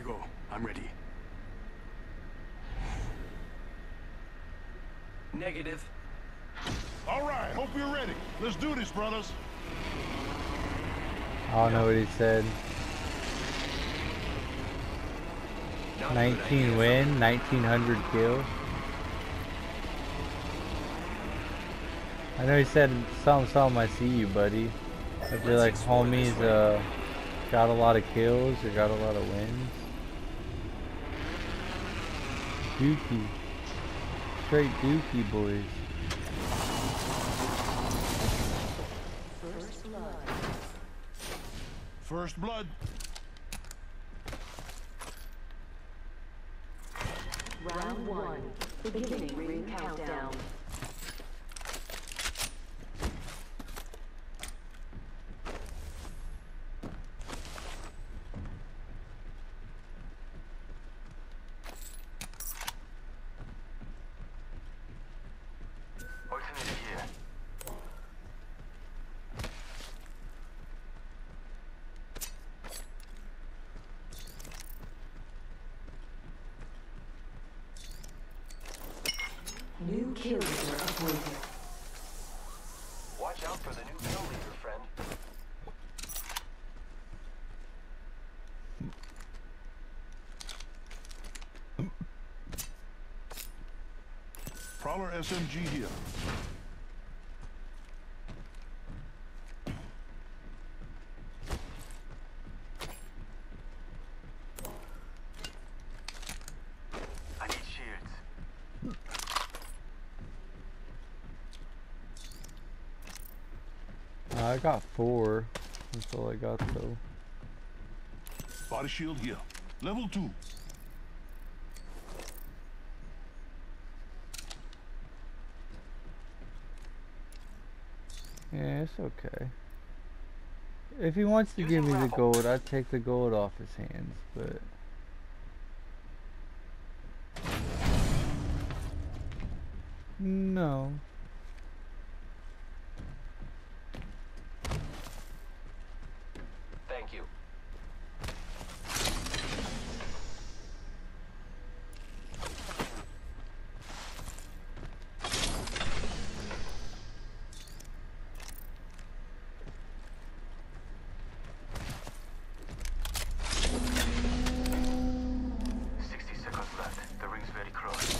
we go. I'm ready. Negative. All right, hope you're ready. Let's do this, brothers. I don't know what he said. Not a good 19 win, 1900 kill. I know he said something, something, I see you, buddy. If you're like explore homies, uh, got a lot of kills or got a lot of wins. Dookie. Straight Dookie boys. First blood. Round one. Beginning ring countdown. Alternate here. New kill leader appointed. Watch out for the new kill leader, friend. Prowler SMG here. I need shields. Uh, I got four. That's all I got though. Body shield here. Level two. Yeah, it's okay. If he wants to give me the gold, I'd take the gold off his hands, but... No. Thank you. Sixty seconds left. The ring's very close.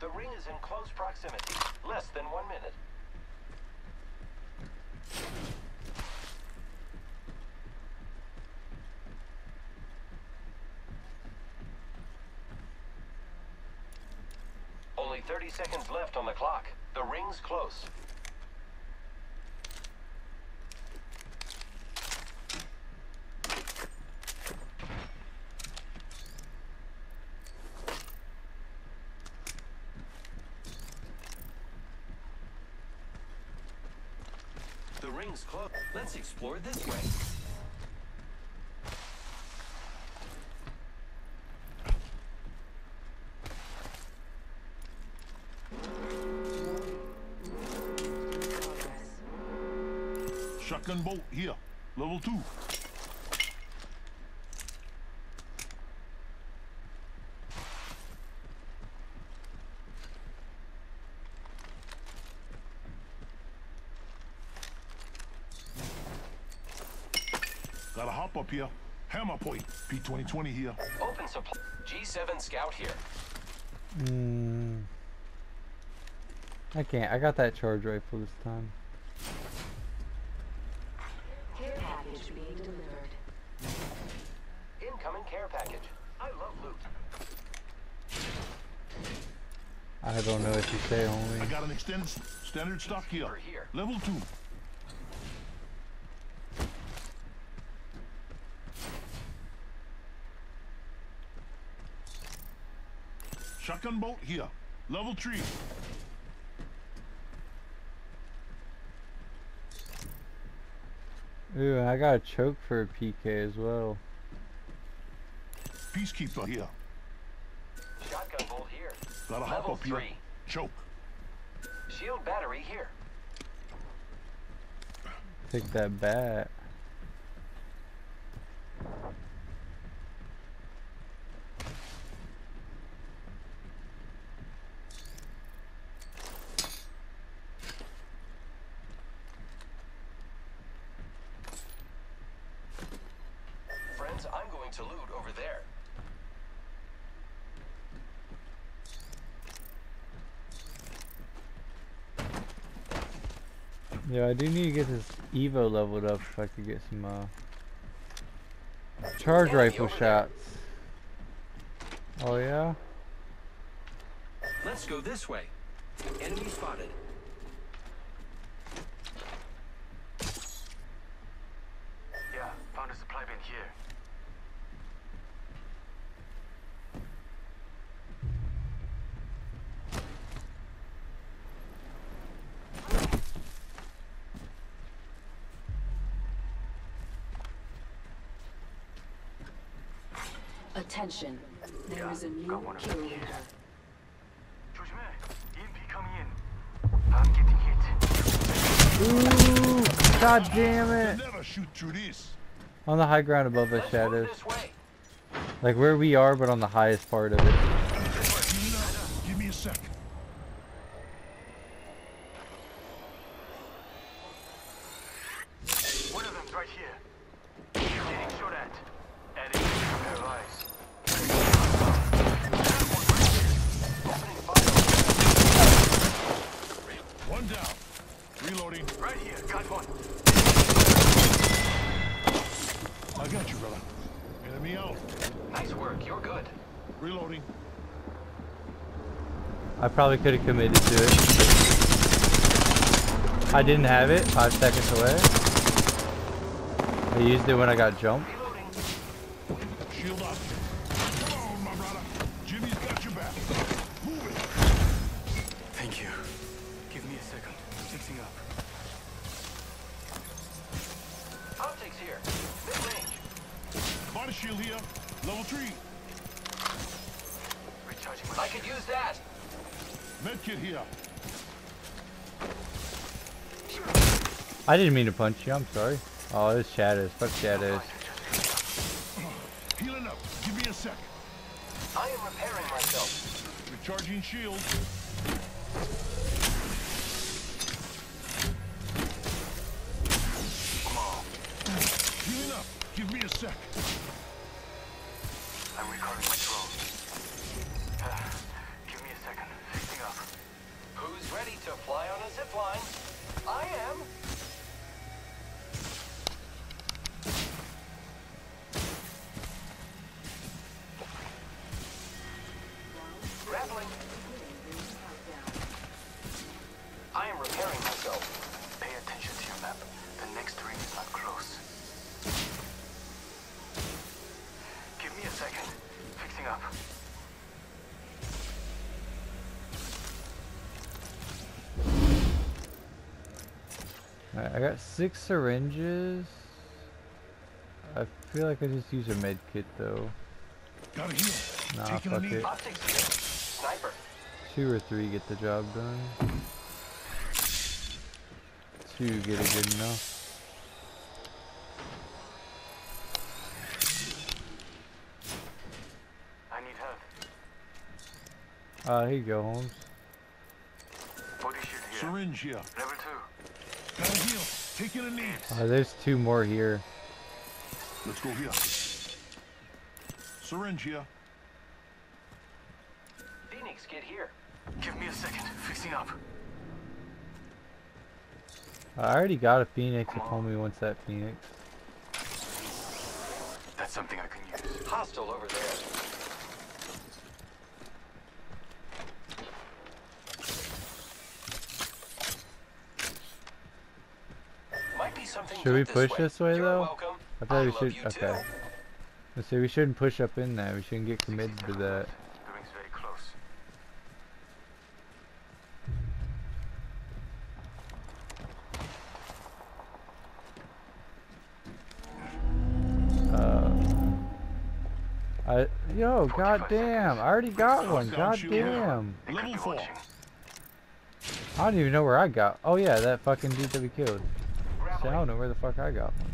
The ring is in close proximity. Less than one minute. Only 30 seconds left on the clock. The ring's close. The ring's close. Let's explore this way. Shotgun bolt here. Level two. A hop up here. Hammer point. P2020 here. Open supply. G7 Scout here. Mm. I can't. I got that charge rifle this time. Care package being delivered. Incoming care package. I love loot. I don't know what you say, only. I got an extended standard stock here. Here. Level two. Shotgun bolt here. Level three. Ooh, I got a choke for a PK as well. Peacekeeper here. Shotgun bolt here. Gotta hop Level up here. three. Choke. Shield battery here. Take that bat. Friends, I'm going to loot over there. Yeah, I do need to get this Evo leveled up if I could get some uh, charge rifle shots. Oh yeah? Let's go this way. Enemy spotted. Yeah, found a supply bin here. Attention. There is a new kill leader. Ooh, god damn it. On the high ground above the shadows. Like where we are, but on the highest part of it. I probably could have committed to it. I didn't have it five seconds away. I used it when I got jumped. Shield up. Come on, my brother. Jimmy's got your back. Move it. Thank you. Give me a second. Fixing up. Optics here. Mid-range. Body shield here. Level three. Recharging my I could use that. Medkit here. I didn't mean to punch you, I'm sorry. Oh, it's shadows. Fuck shadows. Healing up. Give me a sec. I am repairing myself. Recharging shield. Alright, I got six syringes. I feel like I just use a med kit though. Gotta heal. Nah, Taking fuck it. Sniper. Two or three get the job done. Two get it good enough. I need help. Uh, here you go, Holmes. Body here. Syringe here. Level two. Gotta heal. Taking a knee. Uh, there's two more here. Let's go here. Syringe here. Phoenix, get here. Give me a second. Fixing up. I already got a phoenix if homie wants that phoenix. That's something I can use. Hostile over there. Might be something Should good we this push way. this way, though? I thought I we should. Okay. Let's see. We shouldn't push up in there. We shouldn't get committed to that. The ring's very close. Uh, I Yo, goddamn! I already got one. Lockdown shield. Goddamn! Level four. I don't even know where I got. Oh yeah, that fucking dude that we killed. See, I don't know where the fuck I got one.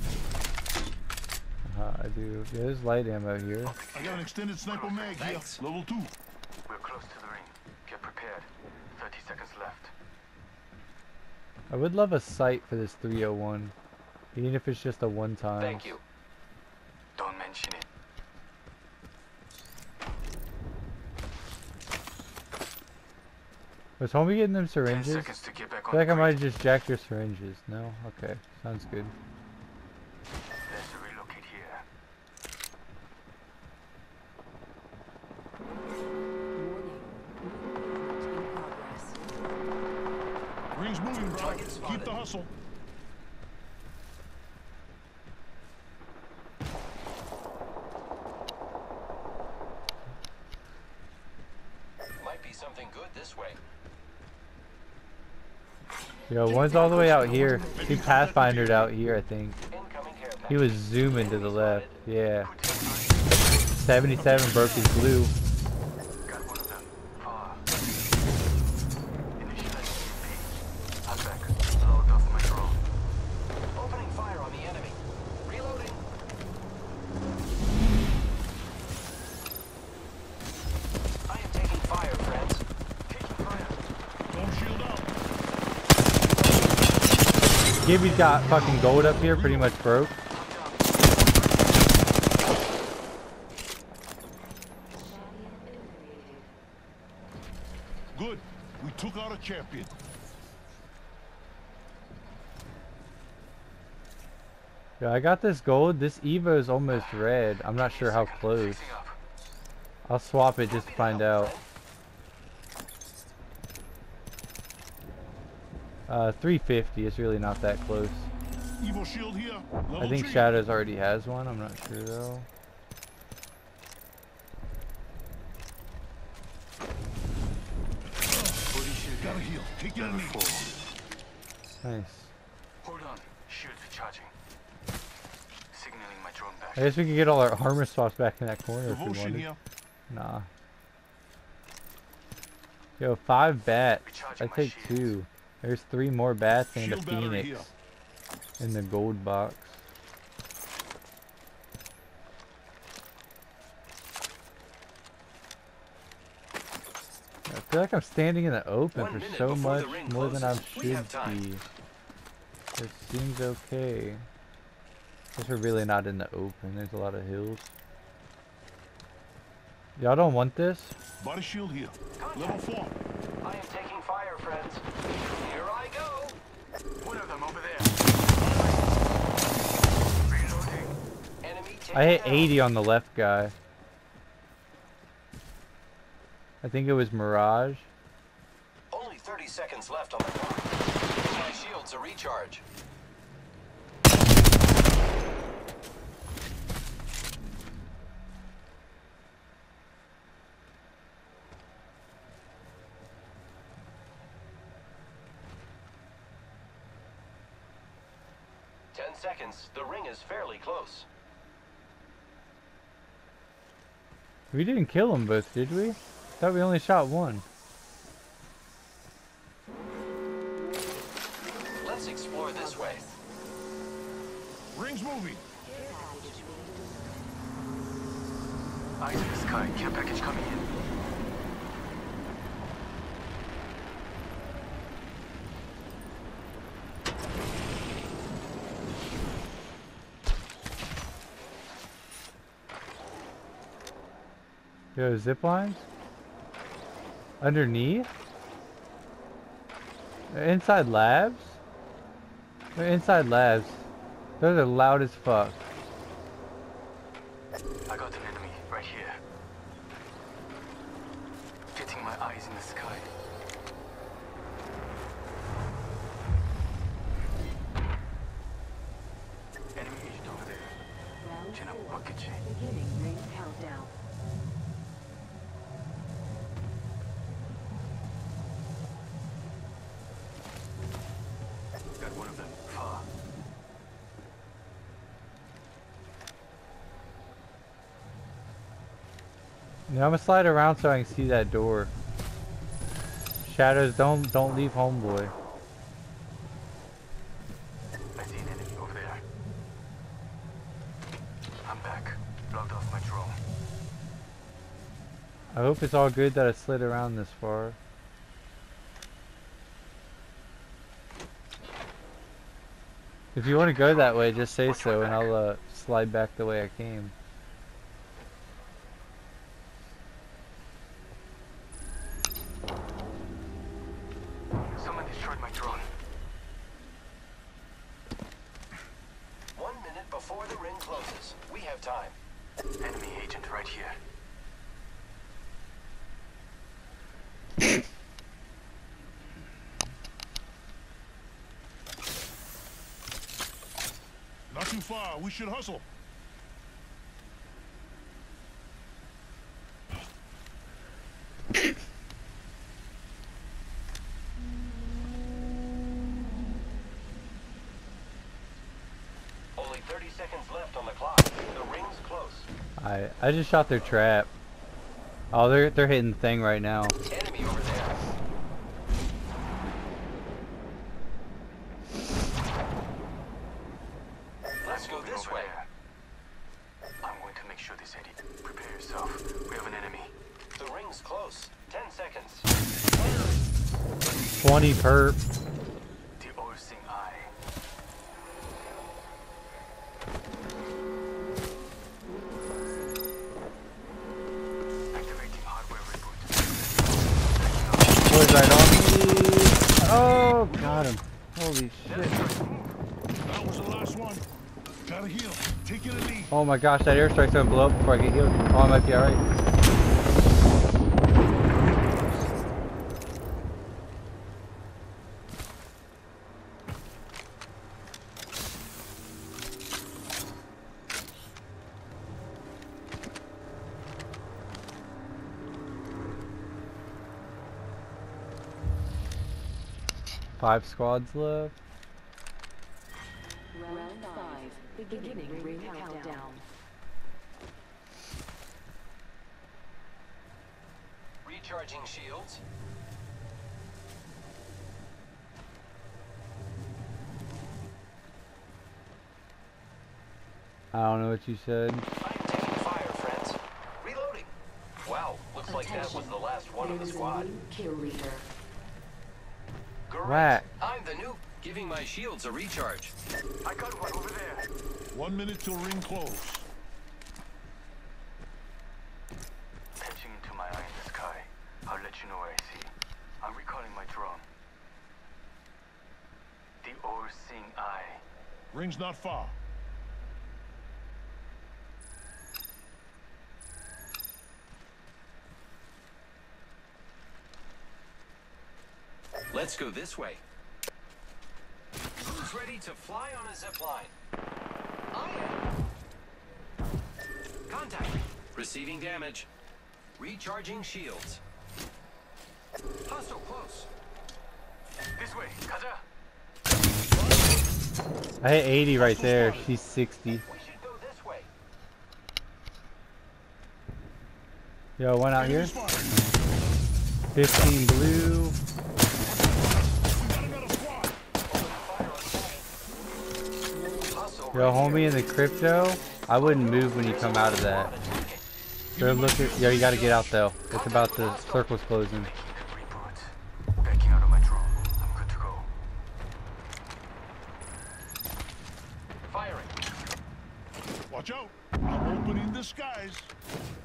Uh, I do. Yeah, there's light ammo here. I got an extended sniper mag here. Thanks. Level two. We're close to the ring. Get prepared. 30 seconds left. I would love a sight for this 301. Even if it's just a one time. Thank you. Don't mention it. Was homie getting them syringes? I seconds to get back on feel like I might have just jacked your syringes. No? Okay. Sounds good. Let's relocate here. Warning. Movement in progress. Ring's moving, bro. Target Keep spotted. the hustle. Might be something good this way. Yo, one's all the way out here. He pathfindered out here, I think. He was zooming to the left. Yeah. 77 broke blue. Got one of them. Far. Initialize EMP. Hot back. Load off my drone. Opening fire on the enemy. Reloading. I am taking fire, friends. Taking fire. Dome shield out. Gibby's got fucking gold up here, pretty much broke. Good. We took out a champion. Yeah, I got this gold. This Evo is almost red. I'm not sure how close. I'll swap it just to find out. Uh, 350. It's really not that close. Evo shield here. Level I think three. Shadows already has one. I'm not sure though. Gotta heal. Take your knee. Nice. Hold on. Shields recharging. Signaling my drone back. I guess we could get all our armor swaps back in that corner if we Devotion wanted. here. Nah. Yo, five bats. I Recharging my take shields. two. There's three more bats and a Shield battery phoenix here. in the gold box. I feel like I'm standing in the open One for so much the ring more than I should be. It seems okay. Because we're really not in the open. There's a lot of hills. Y'all don't want this? Body shield here. Level four. I am taking fire, friends. Here I go. One of them over there. Reloading. Enemy I hit 80 on the left guy. I think it was Mirage. Only 30 seconds left on the clock. My shields a recharge. Ten seconds. The ring is fairly close. We didn't kill them both, did we? Thought we only shot one. Let's explore this way. Ring's moving. Eyes in the sky. Care package coming in. Yo, zip lines? Underneath? Inside labs? They're inside labs. Those are loud as fuck. Yeah, I'm gonna slide around so I can see that door. Shadows, don't don't leave homeboy. I see an enemy over there. I'm back. Off my drone. I hope it's all good that I slid around this far. If you want to go that way, just say so, and. I'll uh, slide back the way I came. Someone destroyed my drone. One minute before the ring closes. We have time. Enemy agent right here. Not too far. We should hustle. Only 30 seconds left on the clock. The ring's close. I I just shot their trap. Oh, they're they're hitting the thing right now. To make sure this idiot. Prepare yourself. We have an enemy. The ring's close. 10 seconds. 20 perp. The all-seeing eye. Activating hardware reboot. Boys right on me. Oh, got him. Holy shit. Oh my gosh, that airstrike's gonna blow up before I get healed. Oh, I might be alright. Five squads left. Round five. Beginning ring countdown. Recharging shields. I don't know what you said. I'm taking fire, friends. Reloading. Wow, looks like that was the last one of the squad. kill leader. Great. Whack. I'm the new. Giving my shields a recharge. I got one over there. One minute till ring close. Patching into my eye in the sky. I'll let you know what I see. I'm recalling my drone. The all-seeing eye. Ring's not far. Let's go this way. Ready to fly on a zip line? Oh, I am. Contact. Receiving damage. Recharging shields. Hostile close. This way, Kaza. I hit 80 right there. She's 60. We should go this way. Yo, one out here. 15 blue. Yo, homie in the crypto, I wouldn't move when you come out of that. They're looking. Yo, you gotta get out though. It's about the circle's closing. Reboot. Backing out of my drone. I'm good to go. Firing. Watch out. I'm opening the skies.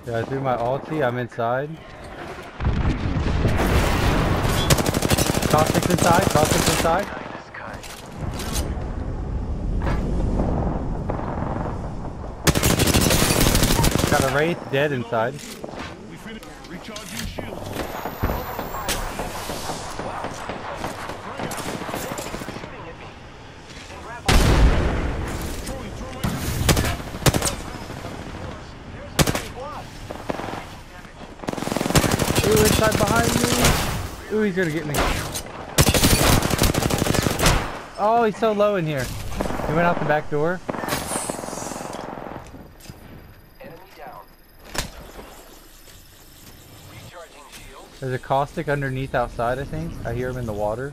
Yeah, I threw my ulti. I'm inside. Caustic's inside. Caustic's inside. Eye in the sky. Got a wraith dead inside. We finished. Recharging shields. Shooting at me. Using grapple. Throwing, throwing. There's a big squad. Ooh, inside behind me. Ooh, he's gonna get me. Oh, he's so low in here. He went out the back door. There's a caustic underneath outside, I think. I hear him in the water.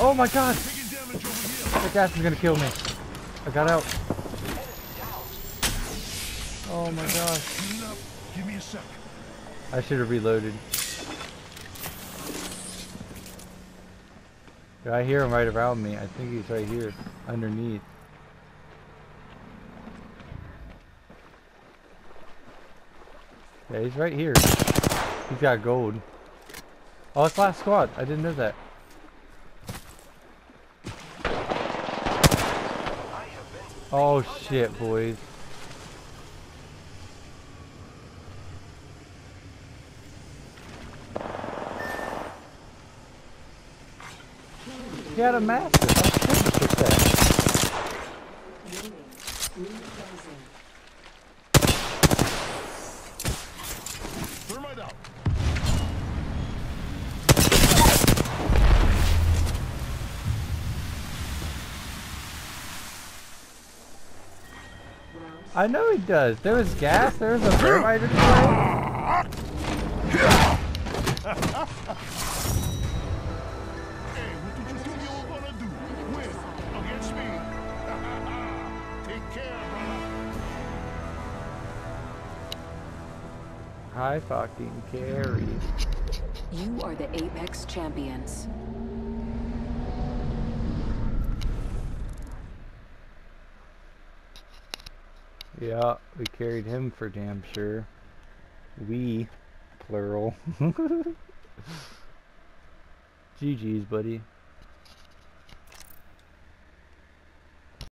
Oh my god! The gas is gonna kill me. I got out. Oh my gosh. I should have reloaded. I hear him right around me. I think he's right here, underneath. Yeah, he's right here. He's got gold. Oh, it's last squad. I didn't know that. Oh shit, boys. He had a master. How could you pick that? Thermite out. I know he does. There was gas. There was a thermite in the way. Hey, what did you think you were gonna do? Win against me? Take care, brother. High fucking carry. You are the Apex Champions. Yeah, we carried him for damn sure. We, plural. GG's, buddy.